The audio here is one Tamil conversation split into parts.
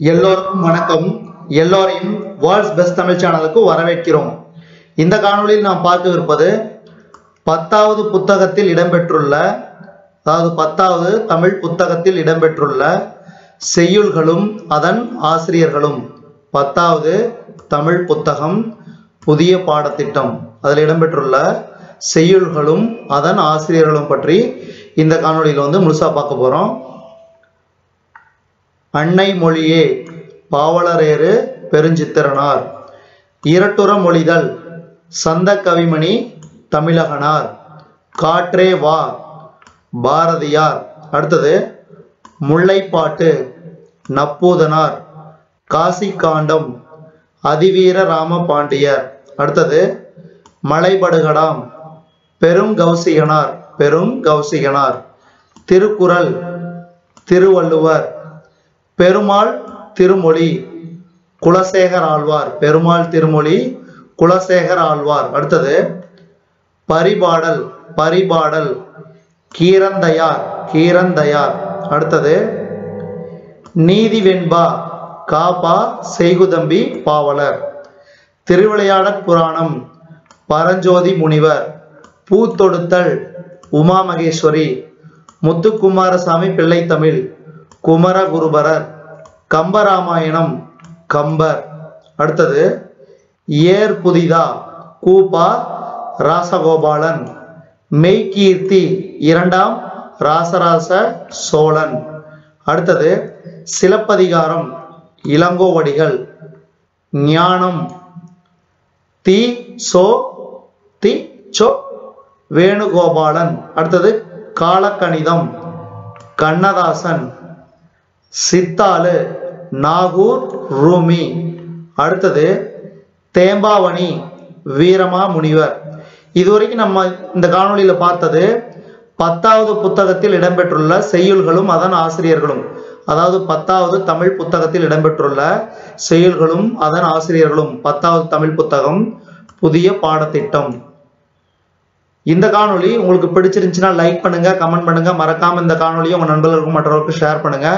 எல்லோருக்கும் வணக்கம். எல்லோரையும் வேர்ல்ட்ஸ் பெஸ்ட் தமிழ் சேனலுக்கு வரவேற்கிறோம். இந்த காணொளியில் நாம் பார்க்கவிருப்பது பத்தாவது புத்தகத்தில் இடம்பெற்றுள்ள அதாவது பத்தாவது தமிழ் புத்தகத்தில் இடம்பெற்றுள்ள செய்யுள்களும் அதன் ஆசிரியர்களும். பத்தாவது தமிழ் புத்தகம் புதிய பாடத்திட்டம். அதில் இடம்பெற்றுள்ள செய்யுள்களும் அதன் ஆசிரியர்களும் பற்றி இந்த காணொளியில் வந்து முழுசாக பார்க்க போகிறோம் அன்னை மொழியே பாவலரேறு பெருஞ்சித்திரனார். இரட்டுற மொழிதல் சந்த கவிமணி தமிழகனார். காற்றே வா பாரதியார். அடுத்தது முல்லைப்பாட்டு நப்பூதனார். காசி காண்டம் அதிவீர ராம பாண்டியர் அடுத்தது மலைபடுகடாம் பெரும் கௌசிகனார் பெரும் கௌசிகனார் திருக்குறள் திருவள்ளுவர். பெருமாள் திருமொழி குலசேகர் ஆழ்வார். பெருமாள் திருமொழி குலசேகர் ஆழ்வார். அடுத்தது பரிபாடல் பரிபாடல் கீரந்தையார் கீரந்தையார். அடுத்தது நீதி வெண்பா காப்பா செய்குதம்பி பாவலர். திருவிளையாடற் புராணம் பரஞ்சோதி முனிவர். பூத்தொடுத்தல் உமா மகேஸ்வரி முத்துக்குமாரசாமி பிள்ளை தமிழ். குமரகுருபரர் கம்பராமாயணம் கம்பர். அடுத்தது ஏர் புதிதா கூப்பா ராசகோபாலன். மெய்கீர்த்தி இரண்டாம் ராசராச சோழன். அடுத்தது சிலப்பதிகாரம் இளங்கோவடிகள். ஞானம் தி சோ தி சோ வேணுகோபாலன். அடுத்தது காலக்கணிதம் கண்ணதாசன். சித்தாலு நாகூர் ரூமி. அடுத்தது தேம்பாவணி வீரமா முனிவர். இதுவரைக்கும் நம்ம இந்த காணொலியில் பார்த்தது பத்தாவது புத்தகத்தில் இடம்பெற்றுள்ள செய்யுள்களும் அதன் ஆசிரியர்களும். அதாவது பத்தாவது தமிழ் புத்தகத்தில் இடம்பெற்றுள்ள செயல்களும் அதன் ஆசிரியர்களும். பத்தாவது தமிழ் புத்தகம் புதிய பாடத்திட்டம். இந்த காணொலி உங்களுக்கு பிடிச்சிருந்துச்சுன்னா லைக் பண்ணுங்க கமெண்ட் பண்ணுங்க. மறக்காம இந்த காணொலியை உங்க நண்பர்களுக்கும் மற்றவர்களுக்கும் ஷேர் பண்ணுங்க.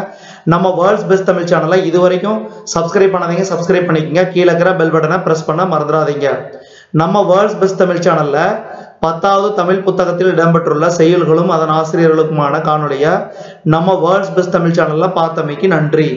நம்ம வேர்ல்ட்ஸ் பெஸ்ட் தமிழ் சேனலை இது வரைக்கும் சப்ஸ்கிரைப் பண்ணாதீங்க சப்ஸ்கிரைப் பண்ணிக்கங்க. கீழே இருக்கிற பெல் பட்டனை பிரஸ் பண்ண மறந்துடாதீங்க. நம்ம வேர்ல்ட்ஸ் பெஸ்ட் தமிழ் சேனல்ல பத்தாவது தமிழ் புத்தகத்தில் இடம்பெற்றுள்ள செயல்களும் அதன் ஆசிரியர்களுக்குமான காணொலியை நம்ம வேர்ல்ட்ஸ் பெஸ்ட் தமிழ் சேனல்ல பார்த்தமைக்கு நன்றி.